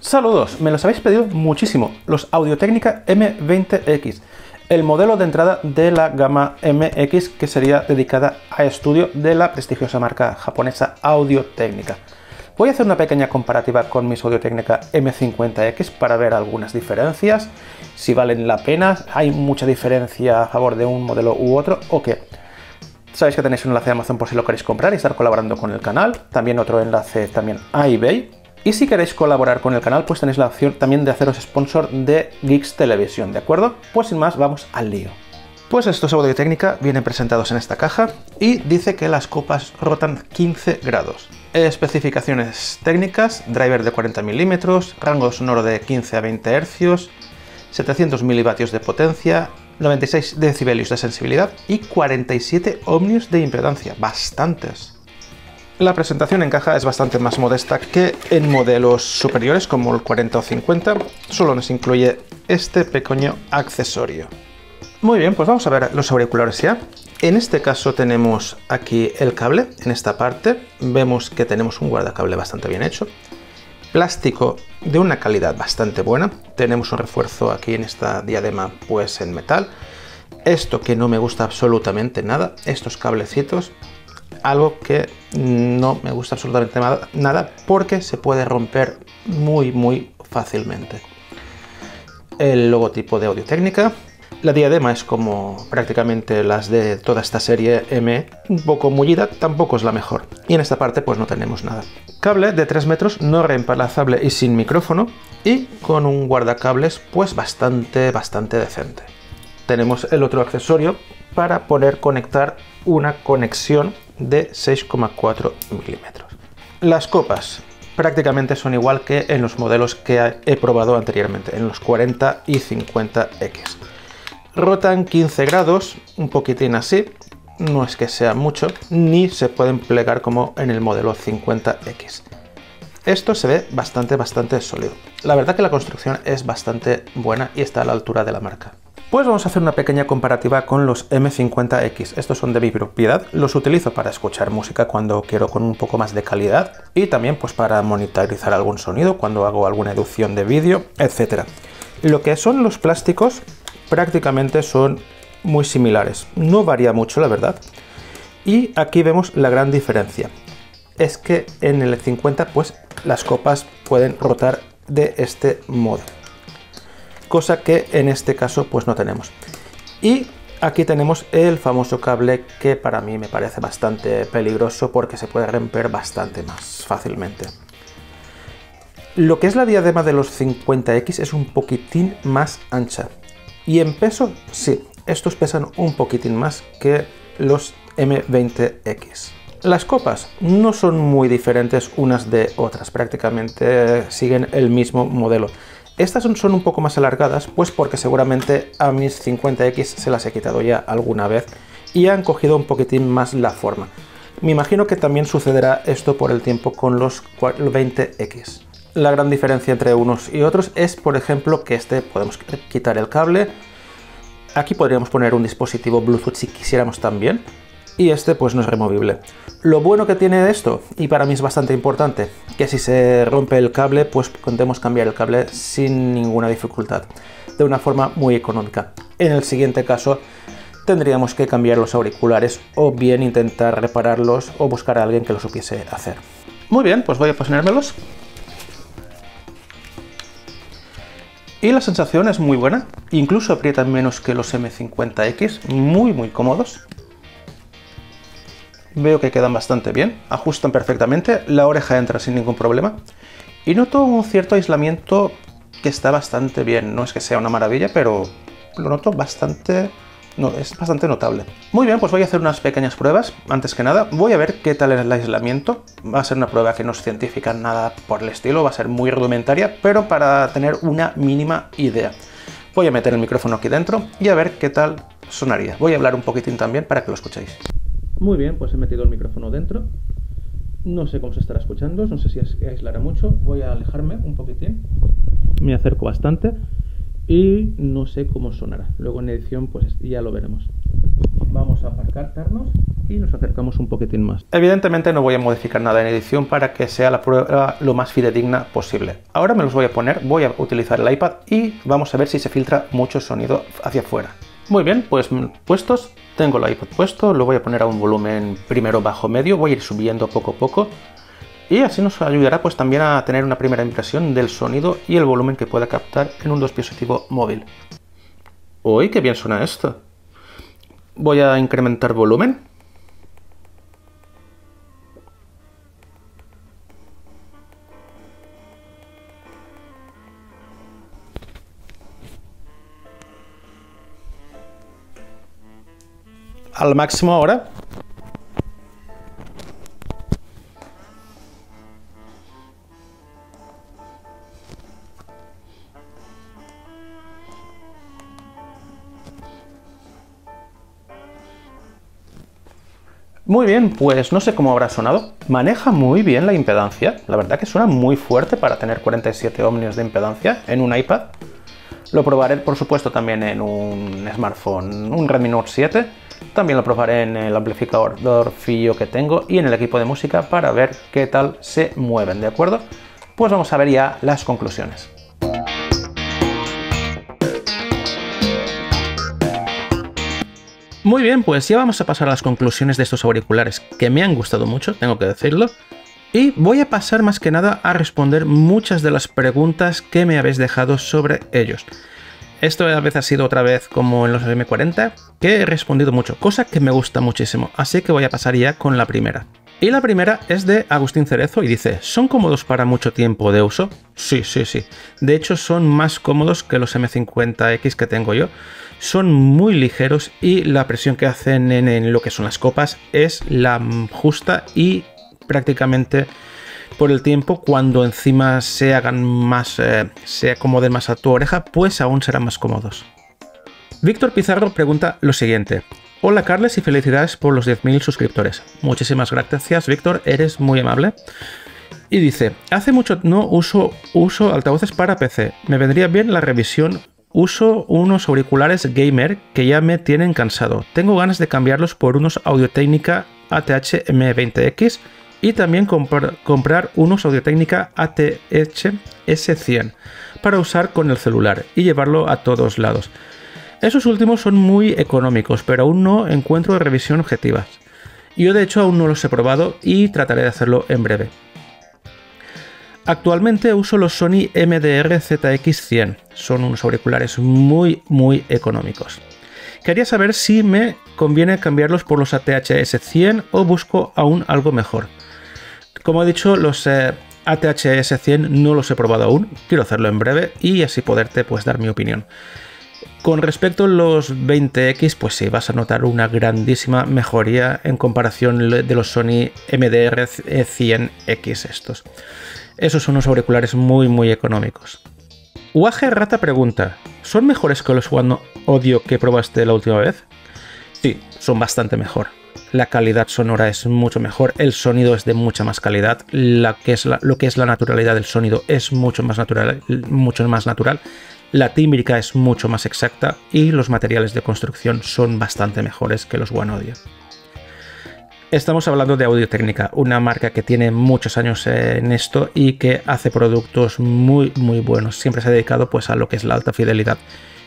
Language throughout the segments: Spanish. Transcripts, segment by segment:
Saludos, me los habéis pedido muchísimo, los Audio-Técnica M20X, el modelo de entrada de la gama MX que sería dedicada a estudio de la prestigiosa marca japonesa Audio-Técnica. Voy a hacer una pequeña comparativa con mis Audio-Técnica M50X para ver algunas diferencias, si valen la pena, hay mucha diferencia a favor de un modelo u otro o qué. Sabéis que tenéis un enlace a Amazon por si lo queréis comprar y estar colaborando con el canal, también otro enlace también a eBay y si queréis colaborar con el canal, pues tenéis la opción también de haceros sponsor de Geeks Televisión, ¿de acuerdo? Pues sin más, vamos al lío. Pues estos audio técnica vienen presentados en esta caja y dice que las copas rotan 15 grados. Especificaciones técnicas, driver de 40 milímetros, rango sonoro de 15 a 20 Hz, 700 milivatios de potencia, 96 decibelios de sensibilidad y 47 ohmios de impedancia, bastantes. La presentación en caja es bastante más modesta que en modelos superiores como el 40 o 50, solo nos incluye este pequeño accesorio. Muy bien, pues vamos a ver los auriculares ya. En este caso tenemos aquí el cable, en esta parte. Vemos que tenemos un guardacable bastante bien hecho, plástico de una calidad bastante buena, tenemos un refuerzo aquí en esta diadema pues en metal, esto que no me gusta absolutamente nada, estos cablecitos algo que no me gusta absolutamente nada porque se puede romper muy muy fácilmente. El logotipo de Audio Técnica. La diadema es como prácticamente las de toda esta serie M, un poco mullida, tampoco es la mejor. Y en esta parte pues no tenemos nada. Cable de 3 metros, no reemplazable y sin micrófono, y con un guardacables pues bastante, bastante decente. Tenemos el otro accesorio para poder conectar una conexión de 6,4 milímetros. Las copas prácticamente son igual que en los modelos que he probado anteriormente, en los 40 y 50X. Rotan 15 grados, un poquitín así, no es que sea mucho, ni se pueden plegar como en el modelo 50X. Esto se ve bastante, bastante sólido. La verdad que la construcción es bastante buena y está a la altura de la marca. Pues vamos a hacer una pequeña comparativa con los M50X. Estos son de mi propiedad, los utilizo para escuchar música cuando quiero con un poco más de calidad y también pues para monitorizar algún sonido cuando hago alguna edición de vídeo, etc. Lo que son los plásticos prácticamente son muy similares, no varía mucho la verdad. Y aquí vemos la gran diferencia. Es que en el 50 pues las copas pueden rotar de este modo cosa que en este caso pues no tenemos. Y aquí tenemos el famoso cable que para mí me parece bastante peligroso porque se puede romper bastante más fácilmente. Lo que es la diadema de los 50X es un poquitín más ancha. Y en peso, sí, estos pesan un poquitín más que los M20X. Las copas no son muy diferentes unas de otras, prácticamente siguen el mismo modelo. Estas son, un poco más alargadas, pues porque seguramente a mis 50X se las he quitado ya alguna vez y han cogido un poquitín más la forma. Me imagino que también sucederá esto por el tiempo con los 20X. La gran diferencia entre unos y otros es, por ejemplo, que este podemos quitar el cable. Aquí podríamos poner un dispositivo Bluetooth si quisiéramos también. Y este pues no es removible. Lo bueno que tiene esto, y para mí es bastante importante, que si se rompe el cable, pues podemos cambiar el cable sin ninguna dificultad, de una forma muy económica. En el siguiente caso, tendríamos que cambiar los auriculares o bien intentar repararlos o buscar a alguien que lo supiese hacer. Muy bien, pues voy a ponérmelos. Y la sensación es muy buena, incluso aprietan menos que los M50X, muy muy cómodos. Veo que quedan bastante bien, ajustan perfectamente, la oreja entra sin ningún problema. Y noto un cierto aislamiento que está bastante bien. No es que sea una maravilla, pero lo noto bastante... No, es bastante notable. Muy bien, pues voy a hacer unas pequeñas pruebas. Antes que nada, voy a ver qué tal es el aislamiento. Va a ser una prueba que no es científica nada por el estilo, va a ser muy rudimentaria, pero para tener una mínima idea. Voy a meter el micrófono aquí dentro y a ver qué tal sonaría. Voy a hablar un poquitín también para que lo escuchéis. Muy bien, pues he metido el micrófono dentro. No sé cómo se estará escuchando, no sé si aislará mucho. Voy a alejarme un poquitín. Me acerco bastante y no sé cómo sonará. Luego en edición pues ya lo veremos. Vamos a aparcarnos y nos acercamos un poquitín más. Evidentemente no voy a modificar nada en edición para que sea la prueba lo más fidedigna posible. Ahora me los voy a poner, voy a utilizar el iPad y vamos a ver si se filtra mucho sonido hacia afuera. Muy bien, pues puestos, tengo el iPad puesto, lo voy a poner a un volumen primero bajo medio, voy a ir subiendo poco a poco y así nos ayudará pues también a tener una primera impresión del sonido y el volumen que pueda captar en un dispositivo móvil. Uy, qué bien suena esto. Voy a incrementar volumen. Al máximo ahora. Muy bien, pues no sé cómo habrá sonado. Maneja muy bien la impedancia. La verdad que suena muy fuerte para tener 47 ohmios de impedancia en un iPad. Lo probaré, por supuesto, también en un smartphone, un Redmi Note 7. También lo probaré en el amplificador FIO que tengo y en el equipo de música para ver qué tal se mueven, ¿de acuerdo? Pues vamos a ver ya las conclusiones. Muy bien, pues ya vamos a pasar a las conclusiones de estos auriculares que me han gustado mucho, tengo que decirlo. Y voy a pasar más que nada a responder muchas de las preguntas que me habéis dejado sobre ellos. Esto a veces ha sido otra vez como en los M40, que he respondido mucho, cosa que me gusta muchísimo, así que voy a pasar ya con la primera. Y la primera es de Agustín Cerezo y dice, ¿son cómodos para mucho tiempo de uso? Sí, sí, sí. De hecho son más cómodos que los M50X que tengo yo son muy ligeros y la presión que hacen en, lo que son las copas es la justa y prácticamente por el tiempo cuando encima se hagan más eh, se acomoden más a tu oreja pues aún serán más cómodos Víctor Pizarro pregunta lo siguiente Hola Carles y felicidades por los 10.000 suscriptores. Muchísimas gracias Víctor, eres muy amable. Y dice, hace mucho no uso, uso altavoces para PC. Me vendría bien la revisión Uso unos auriculares gamer que ya me tienen cansado. Tengo ganas de cambiarlos por unos Audio-Técnica ATH M20X y también comprar unos Audio-Técnica ATH S100 para usar con el celular y llevarlo a todos lados. Esos últimos son muy económicos, pero aún no encuentro revisión objetiva. Yo de hecho aún no los he probado y trataré de hacerlo en breve. Actualmente uso los Sony MDR ZX100. Son unos auriculares muy, muy económicos. Quería saber si me conviene cambiarlos por los ATHS100 o busco aún algo mejor. Como he dicho, los eh, ATHS100 no los he probado aún, quiero hacerlo en breve y así poderte pues dar mi opinión. Con respecto a los 20X, pues sí, vas a notar una grandísima mejoría en comparación de los Sony MDR 100X estos. Esos son unos auriculares muy muy económicos. Wage Rata pregunta, ¿son mejores que los One Audio que probaste la última vez? Sí, son bastante mejor. La calidad sonora es mucho mejor, el sonido es de mucha más calidad, la que es lo que es la naturalidad del sonido es mucho más natural, mucho más natural, la tímbrica es mucho más exacta y los materiales de construcción son bastante mejores que los One Audio. Estamos hablando de Audio Técnica, una marca que tiene muchos años en esto y que hace productos muy muy buenos. Siempre se ha dedicado pues a lo que es la alta fidelidad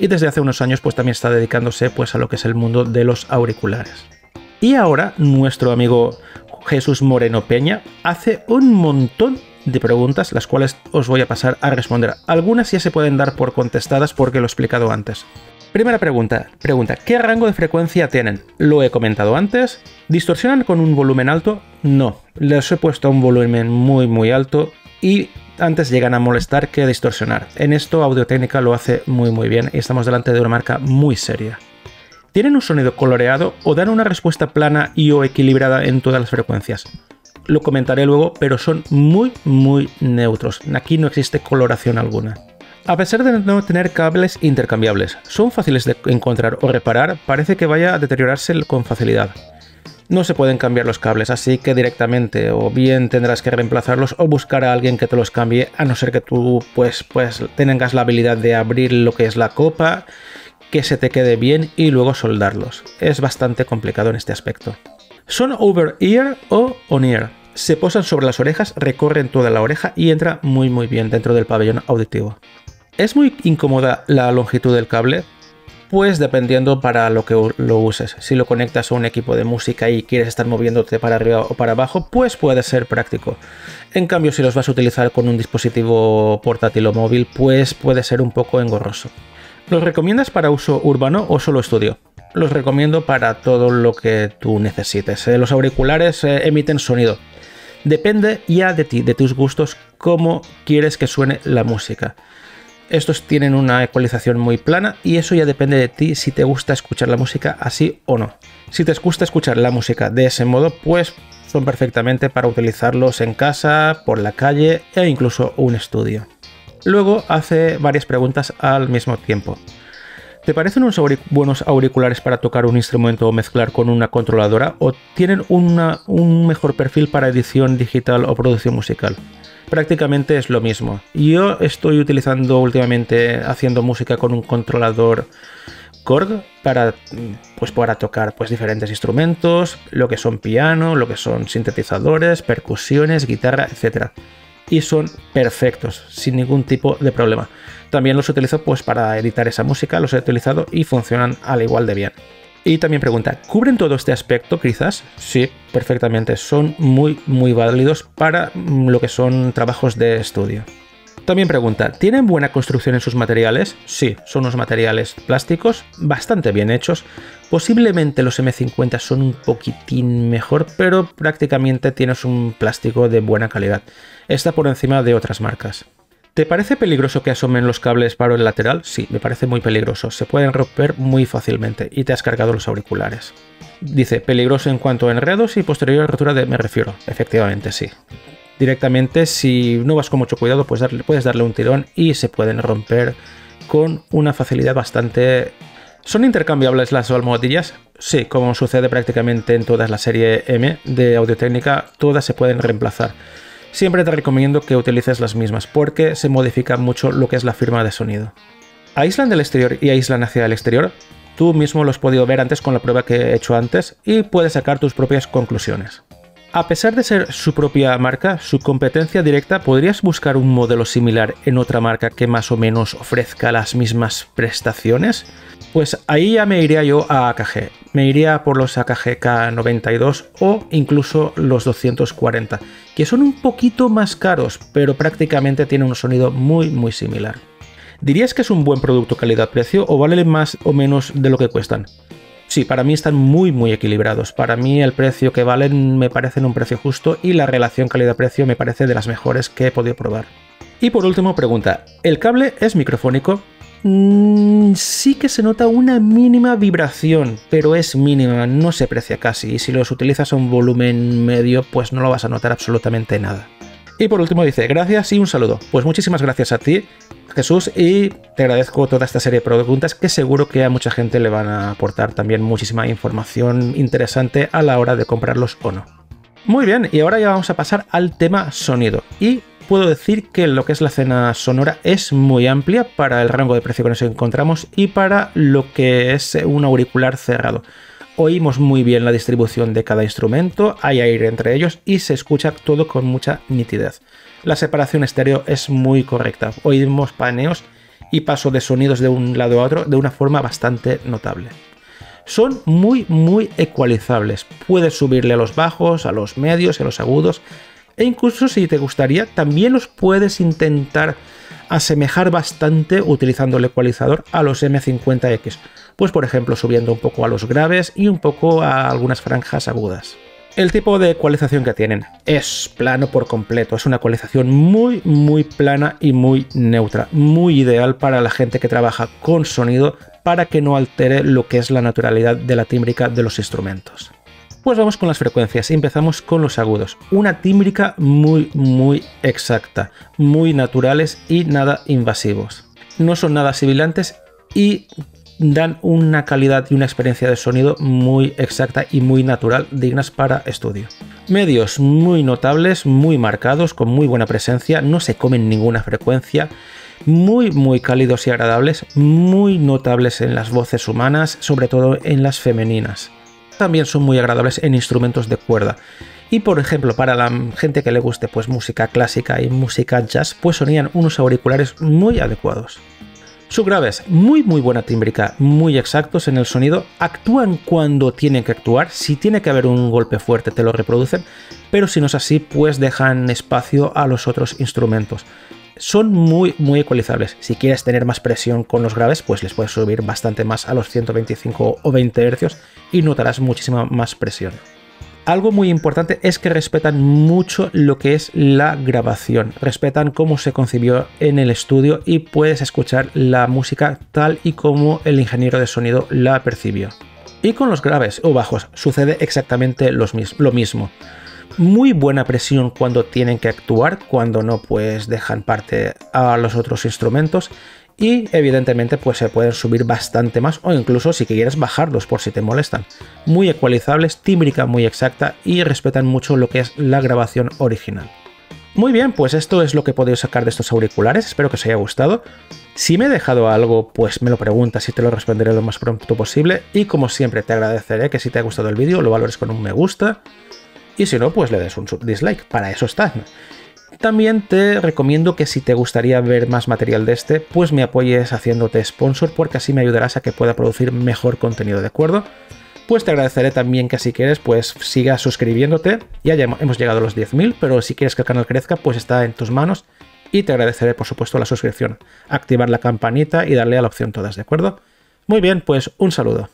y desde hace unos años pues también está dedicándose pues a lo que es el mundo de los auriculares. Y ahora nuestro amigo Jesús Moreno Peña hace un montón de preguntas, las cuales os voy a pasar a responder. Algunas ya se pueden dar por contestadas porque lo he explicado antes. Primera pregunta, pregunta, ¿qué rango de frecuencia tienen? Lo he comentado antes. ¿Distorsionan con un volumen alto? No, les he puesto un volumen muy muy alto y antes llegan a molestar que a distorsionar. En esto Audio Técnica lo hace muy muy bien y estamos delante de una marca muy seria. ¿Tienen un sonido coloreado o dan una respuesta plana y o equilibrada en todas las frecuencias? Lo comentaré luego, pero son muy muy neutros. Aquí no existe coloración alguna. A pesar de no tener cables intercambiables, son fáciles de encontrar o reparar, parece que vaya a deteriorarse con facilidad. No se pueden cambiar los cables, así que directamente o bien tendrás que reemplazarlos o buscar a alguien que te los cambie, a no ser que tú pues, pues tengas la habilidad de abrir lo que es la copa, que se te quede bien y luego soldarlos. Es bastante complicado en este aspecto. Son over-ear o on-ear. Se posan sobre las orejas, recorren toda la oreja y entra muy muy bien dentro del pabellón auditivo. ¿Es muy incómoda la longitud del cable? Pues dependiendo para lo que lo uses. Si lo conectas a un equipo de música y quieres estar moviéndote para arriba o para abajo, pues puede ser práctico. En cambio, si los vas a utilizar con un dispositivo portátil o móvil, pues puede ser un poco engorroso. ¿Los recomiendas para uso urbano o solo estudio? Los recomiendo para todo lo que tú necesites. Eh, los auriculares eh, emiten sonido. Depende ya de ti, de tus gustos, cómo quieres que suene la música. Estos tienen una ecualización muy plana y eso ya depende de ti si te gusta escuchar la música así o no. Si te gusta escuchar la música de ese modo, pues son perfectamente para utilizarlos en casa, por la calle e incluso un estudio. Luego hace varias preguntas al mismo tiempo. ¿Te parecen unos buenos auriculares para tocar un instrumento o mezclar con una controladora o tienen un mejor perfil para edición digital o producción musical? prácticamente es lo mismo. Yo estoy utilizando últimamente haciendo música con un controlador Korg para, pues, para tocar pues, diferentes instrumentos, lo que son piano, lo que son sintetizadores, percusiones, guitarra, etc. Y son perfectos, sin ningún tipo de problema. También los utilizo pues, para editar esa música, los he utilizado y funcionan al igual de bien. Y también pregunta, ¿cubren todo este aspecto quizás? Sí, perfectamente. Son muy, muy válidos para mm, lo que son trabajos de estudio. También pregunta, ¿tienen buena construcción en sus materiales? Sí, son unos materiales plásticos bastante bien hechos. Posiblemente los M50 son un poquitín mejor, pero prácticamente tienes un plástico de buena calidad. Está por encima de otras marcas. ¿Te parece peligroso que asomen los cables para el lateral? Sí, me parece muy peligroso. Se pueden romper muy fácilmente y te has cargado los auriculares. Dice, peligroso en cuanto a enredos y posterior rotura de... Me refiero. Efectivamente, sí. Directamente, si no vas con mucho cuidado, puedes darle un tirón y se pueden romper con una facilidad bastante... ¿Son intercambiables las almohadillas? Sí, como sucede prácticamente en toda la serie M de Audio Técnica, todas se pueden reemplazar siempre te recomiendo que utilices las mismas porque se modifica mucho lo que es la firma de sonido. Aíslan del exterior y aíslan hacia el exterior. Tú mismo lo has podido ver antes con la prueba que he hecho antes y puedes sacar tus propias conclusiones. A pesar de ser su propia marca, su competencia directa, ¿podrías buscar un modelo similar en otra marca que más o menos ofrezca las mismas prestaciones? Pues ahí ya me iría yo a AKG. Me iría por los AKG K92 o incluso los 240, que son un poquito más caros, pero prácticamente tienen un sonido muy muy similar. ¿Dirías que es un buen producto calidad-precio o vale más o menos de lo que cuestan? Sí, para mí están muy muy equilibrados. Para mí el precio que valen me parece en un precio justo y la relación calidad-precio me parece de las mejores que he podido probar. Y por último pregunta, ¿el cable es microfónico? Mm, sí que se nota una mínima vibración, pero es mínima, no se aprecia casi, y si los utilizas a un volumen medio, pues no lo vas a notar absolutamente nada. Y por último dice, gracias y un saludo. Pues muchísimas gracias a ti, Jesús, y te agradezco toda esta serie de preguntas que seguro que a mucha gente le van a aportar también muchísima información interesante a la hora de comprarlos o no. Muy bien, y ahora ya vamos a pasar al tema sonido. Y puedo decir que lo que es la escena sonora es muy amplia para el rango de precio que nos encontramos y para lo que es un auricular cerrado. Oímos muy bien la distribución de cada instrumento, hay aire entre ellos y se escucha todo con mucha nitidez. La separación estéreo es muy correcta, oímos paneos y paso de sonidos de un lado a otro de una forma bastante notable. Son muy muy ecualizables, puedes subirle a los bajos, a los medios, a los agudos, e incluso si te gustaría, también los puedes intentar asemejar bastante utilizando el ecualizador a los M50X. Pues por ejemplo subiendo un poco a los graves y un poco a algunas franjas agudas. El tipo de ecualización que tienen es plano por completo, es una ecualización muy muy plana y muy neutra, muy ideal para la gente que trabaja con sonido para que no altere lo que es la naturalidad de la tímbrica de los instrumentos. Pues vamos con las frecuencias. Empezamos con los agudos. Una tímbrica muy, muy exacta, muy naturales y nada invasivos. No son nada sibilantes y dan una calidad y una experiencia de sonido muy exacta y muy natural, dignas para estudio. Medios muy notables, muy marcados, con muy buena presencia, no se comen ninguna frecuencia, muy muy cálidos y agradables, muy notables en las voces humanas, sobre todo en las femeninas también son muy agradables en instrumentos de cuerda. Y por ejemplo, para la gente que le guste pues música clásica y música jazz, pues sonían unos auriculares muy adecuados. Subgraves, muy muy buena tímbrica, muy exactos en el sonido, actúan cuando tienen que actuar, si tiene que haber un golpe fuerte te lo reproducen, pero si no es así, pues dejan espacio a los otros instrumentos. Son muy muy ecualizables, si quieres tener más presión con los graves, pues les puedes subir bastante más a los 125 o 20 Hz y notarás muchísima más presión algo muy importante es que respetan mucho lo que es la grabación, respetan cómo se concibió en el estudio y puedes escuchar la música tal y como el ingeniero de sonido la percibió. Y con los graves o bajos sucede exactamente lo mismo. Muy buena presión cuando tienen que actuar, cuando no pues dejan parte a los otros instrumentos y evidentemente pues se pueden subir bastante más o incluso si quieres bajarlos por si te molestan. Muy ecualizables, tímbrica muy exacta y respetan mucho lo que es la grabación original. Muy bien, pues esto es lo que podéis sacar de estos auriculares, espero que os haya gustado. Si me he dejado algo, pues me lo preguntas y te lo responderé lo más pronto posible. Y como siempre te agradeceré que si te ha gustado el vídeo lo valores con un me gusta. Y si no, pues le des un dislike, para eso está. También te recomiendo que si te gustaría ver más material de este, pues me apoyes haciéndote sponsor porque así me ayudarás a que pueda producir mejor contenido, ¿de acuerdo? Pues te agradeceré también que si quieres, pues sigas suscribiéndote. Ya, hemos llegado a los 10.000, pero si quieres que el canal crezca, pues está en tus manos. Y te agradeceré, por supuesto, la suscripción, activar la campanita y darle a la opción todas, ¿de acuerdo? Muy bien, pues un saludo.